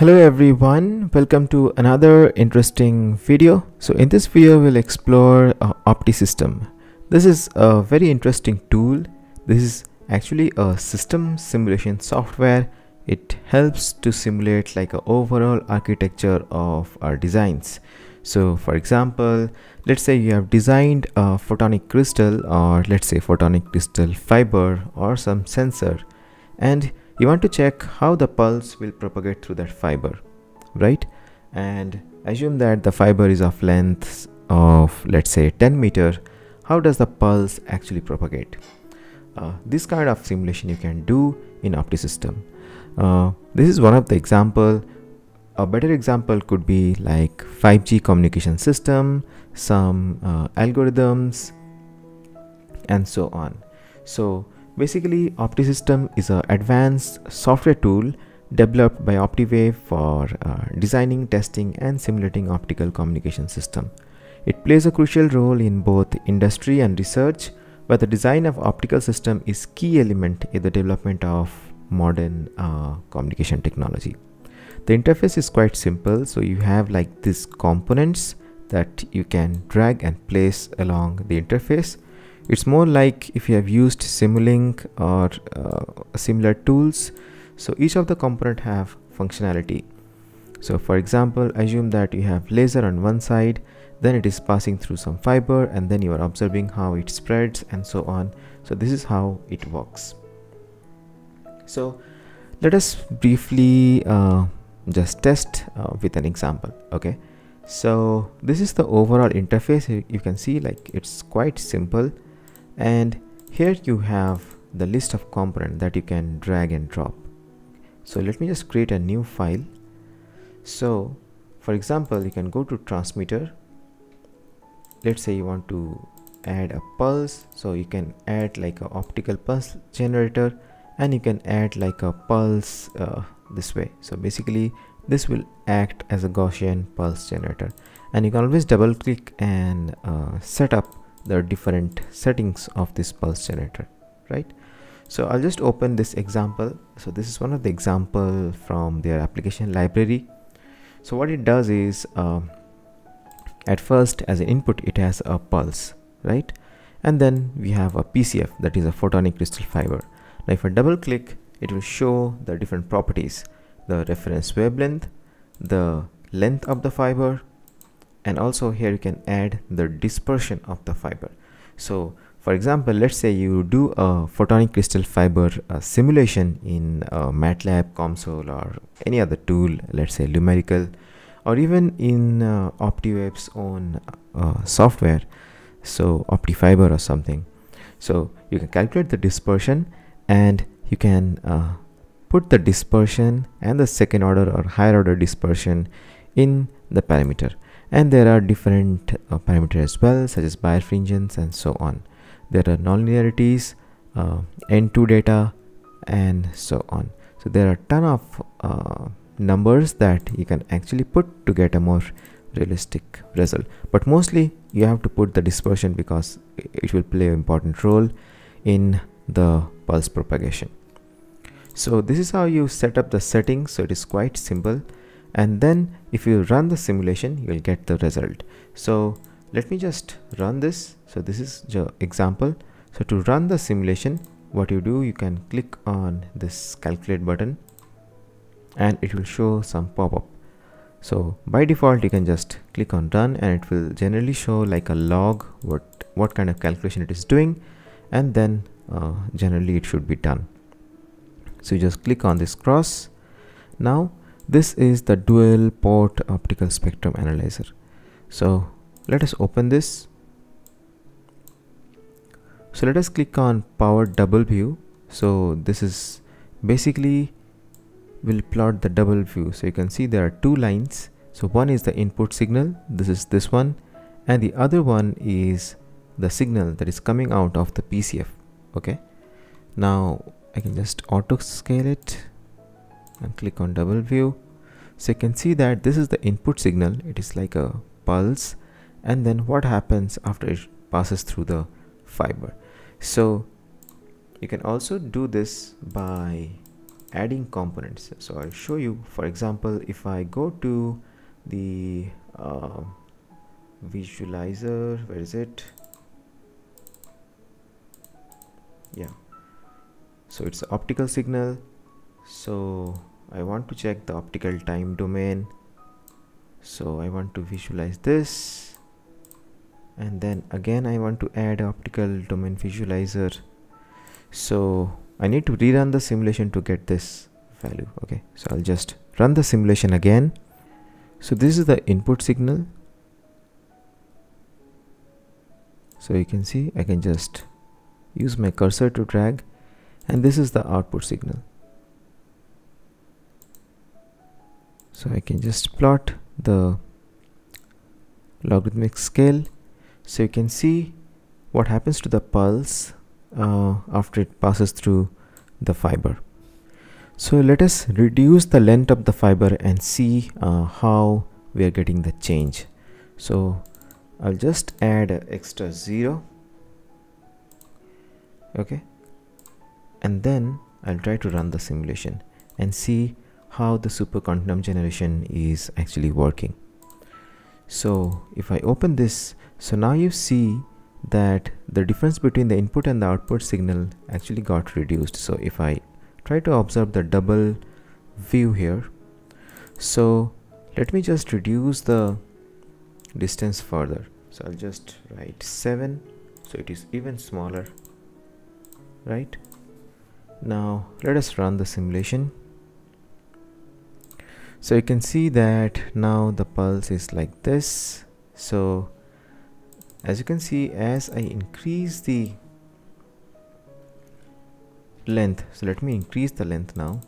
Hello everyone, welcome to another interesting video. So in this video we'll explore uh, OptiSystem. This is a very interesting tool. This is actually a system simulation software. It helps to simulate like a overall architecture of our designs. So for example, let's say you have designed a photonic crystal or let's say photonic crystal fiber or some sensor and you want to check how the pulse will propagate through that fiber right? And assume that the fiber is of length of let's say 10 meter. How does the pulse actually propagate? Uh, this kind of simulation you can do in OptiSystem uh, this is one of the example. A better example could be like 5G communication system some uh, algorithms and so on. So basically OptiSystem is an advanced software tool developed by OptiWave for uh, designing testing and simulating optical communication system. It plays a crucial role in both industry and research where the design of optical system is key element in the development of modern uh, communication technology. The interface is quite simple so you have like these components that you can drag and place along the interface it's more like if you have used simulink or uh, similar tools so each of the component have functionality. So for example assume that you have laser on one side then it is passing through some fiber and then you are observing how it spreads and so on. So this is how it works. So let us briefly uh, just test uh, with an example okay? So this is the overall interface. You can see like it's quite simple and here you have the list of component that you can drag and drop. So let me just create a new file. So for example you can go to transmitter. Let's say you want to add a pulse. So you can add like a optical pulse generator and you can add like a pulse uh, this way. So basically this will act as a Gaussian pulse generator. And you can always double click and uh, set up the different settings of this pulse generator right? So I'll just open this example. So this is one of the example from their application library. So what it does is uh, at first as an input it has a pulse right? And then we have a PCF that is a photonic crystal fiber. Now if I double click it will show the different properties the reference wavelength the length of the fiber and also here you can add the dispersion of the fiber. So for example let's say you do a photonic crystal fiber uh, simulation in uh, MATLAB COMSOL or any other tool let's say Lumerical or even in uh, OptiWave's own uh, software. So OptiFiber or something. So you can calculate the dispersion and you can uh, put the dispersion and the second order or higher order dispersion in the parameter and there are different uh, parameters as well such as birefringence and so on. There are nonlinearities uh, n2 data and so on. So there are ton of uh, numbers that you can actually put to get a more realistic result. But mostly you have to put the dispersion because it will play an important role in the pulse propagation. So this is how you set up the settings. So it is quite simple and then if you run the simulation you'll get the result. So let me just run this. So this is the example. So to run the simulation what you do you can click on this calculate button and it will show some pop-up. So by default you can just click on run and it will generally show like a log what what kind of calculation it is doing and then uh, generally it should be done. So you just click on this cross. Now this is the dual port optical spectrum analyzer. So let us open this. So let us click on power double view so this is basically will plot the double view. So you can see there are two lines. So one is the input signal this is this one and the other one is the signal that is coming out of the PCF okay? Now I can just auto scale it and click on double view. So you can see that this is the input signal. It is like a pulse. And then what happens after it passes through the fiber? So you can also do this by adding components. So I'll show you for example if I go to the uh, visualizer where is it? Yeah. So it's optical signal so I want to check the optical time domain. So I want to visualize this. And then again I want to add optical domain visualizer. So I need to rerun the simulation to get this value. Okay so I'll just run the simulation again. So this is the input signal. So you can see I can just use my cursor to drag. And this is the output signal so I can just plot the logarithmic scale. So you can see what happens to the pulse uh, after it passes through the fiber. So let us reduce the length of the fiber and see uh, how we are getting the change. So I'll just add extra zero. Okay. And then I'll try to run the simulation and see how the supercontinuum generation is actually working. So if I open this so now you see that the difference between the input and the output signal actually got reduced. So if I try to observe the double view here so let me just reduce the distance further. So I'll just write 7 so it is even smaller right? Now let us run the simulation so you can see that now the pulse is like this. So as you can see as I increase the length so let me increase the length now.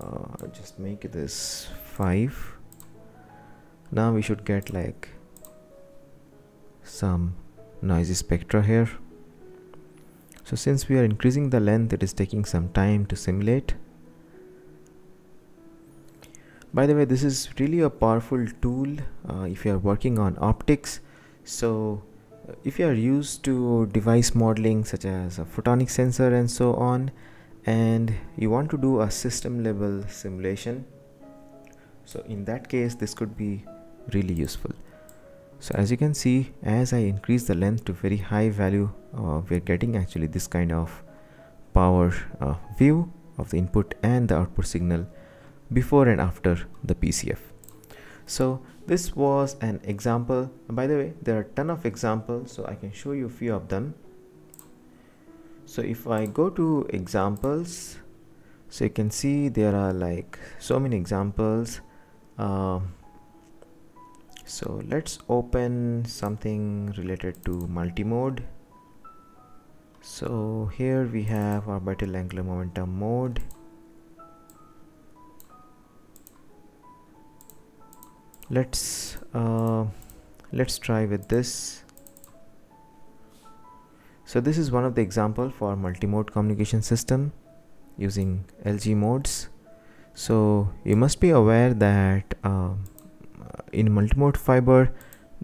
Uh, just make this 5 now we should get like some noisy spectra here. So since we are increasing the length it is taking some time to simulate by the way this is really a powerful tool uh, if you are working on optics. So uh, if you are used to device modeling such as a photonic sensor and so on and you want to do a system level simulation so in that case this could be really useful. So as you can see as I increase the length to very high value uh, we're getting actually this kind of power uh, view of the input and the output signal before and after the PCF. So this was an example. By the way, there are a ton of examples, so I can show you a few of them. So if I go to examples, so you can see there are like so many examples. Uh, so let's open something related to multimode. So here we have orbital angular momentum mode let's uh, let's try with this. So this is one of the example for multi-mode communication system using LG modes. So you must be aware that uh, in multi-mode fiber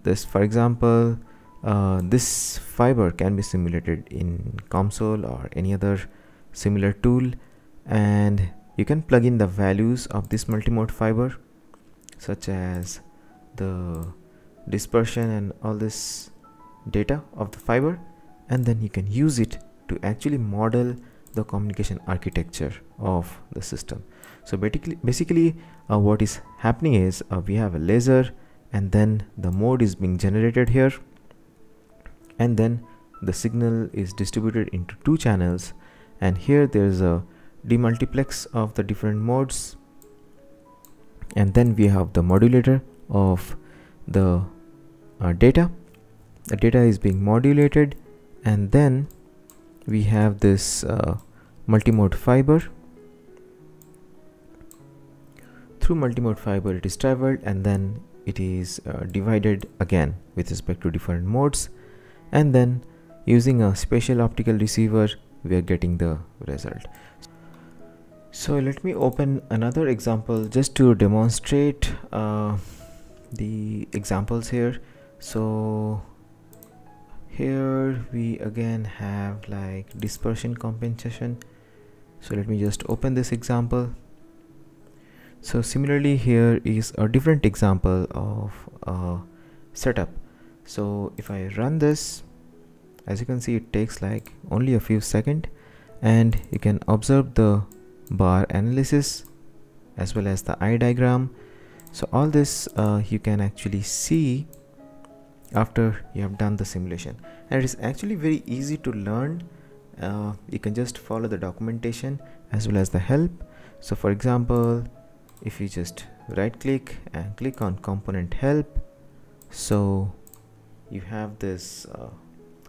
this for example uh, this fiber can be simulated in COMSOL or any other similar tool. And you can plug in the values of this multi-mode fiber such as the dispersion and all this data of the fiber and then you can use it to actually model the communication architecture of the system. So basically basically uh, what is happening is uh, we have a laser and then the mode is being generated here and then the signal is distributed into two channels and here there's a demultiplex of the different modes and then we have the modulator of the uh, data. The data is being modulated. And then we have this uh, multimode fiber. Through multimode fiber it is traveled and then it is uh, divided again with respect to different modes. And then using a special optical receiver we are getting the result so let me open another example just to demonstrate uh, the examples here. So here we again have like dispersion compensation. So let me just open this example. So similarly here is a different example of setup. So if I run this as you can see it takes like only a few seconds. And you can observe the BER analysis as well as the eye diagram. So all this uh, you can actually see after you have done the simulation. And it is actually very easy to learn. Uh, you can just follow the documentation as well as the help. So for example if you just right click and click on component help. So you have this uh,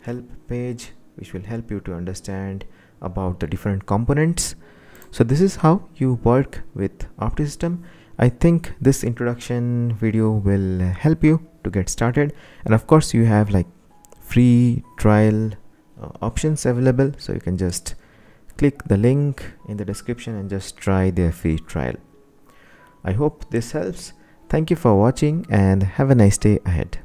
help page which will help you to understand about the different components so this is how you work with OptiSystem. I think this introduction video will help you to get started. And of course you have like free trial uh, options available. So you can just click the link in the description and just try their free trial. I hope this helps. Thank you for watching and have a nice day ahead